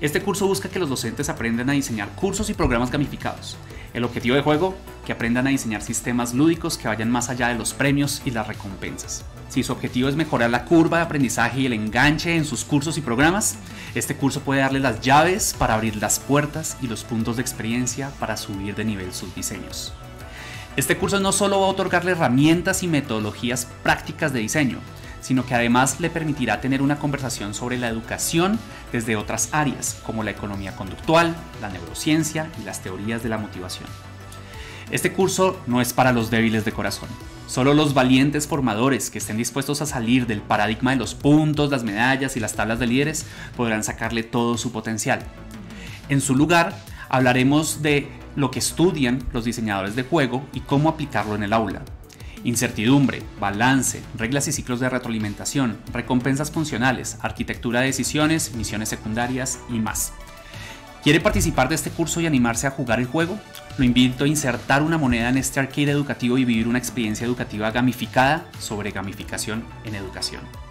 Este curso busca que los docentes aprendan a diseñar cursos y programas gamificados. El objetivo de juego, que aprendan a diseñar sistemas lúdicos que vayan más allá de los premios y las recompensas. Si su objetivo es mejorar la curva de aprendizaje y el enganche en sus cursos y programas, este curso puede darles las llaves para abrir las puertas y los puntos de experiencia para subir de nivel sus diseños. Este curso no solo va a otorgarle herramientas y metodologías prácticas de diseño, sino que además le permitirá tener una conversación sobre la educación desde otras áreas, como la economía conductual, la neurociencia y las teorías de la motivación. Este curso no es para los débiles de corazón. Solo los valientes formadores que estén dispuestos a salir del paradigma de los puntos, las medallas y las tablas de líderes podrán sacarle todo su potencial. En su lugar, hablaremos de lo que estudian los diseñadores de juego y cómo aplicarlo en el aula, Incertidumbre, balance, reglas y ciclos de retroalimentación, recompensas funcionales, arquitectura de decisiones, misiones secundarias y más. ¿Quiere participar de este curso y animarse a jugar el juego? Lo invito a insertar una moneda en este arcade educativo y vivir una experiencia educativa gamificada sobre gamificación en educación.